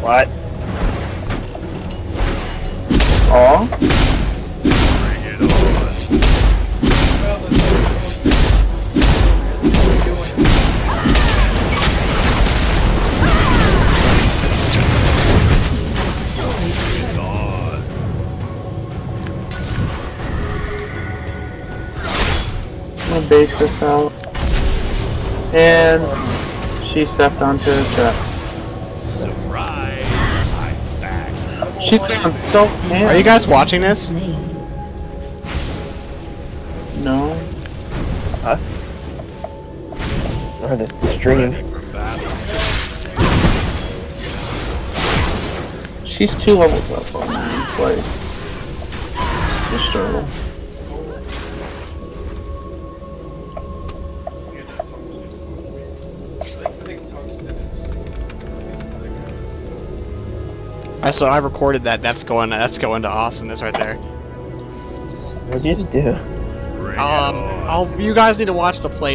What? Oh? Bait this out. And she stepped onto a trap. She's going so man. Are you guys watching this? No. Us? Or the stream? Ready for battle. She's two levels up on me. Like, the struggle. I so I recorded that. That's going. That's going to awesomeness right there. What did you just do? Um. I'll. You guys need to watch the play.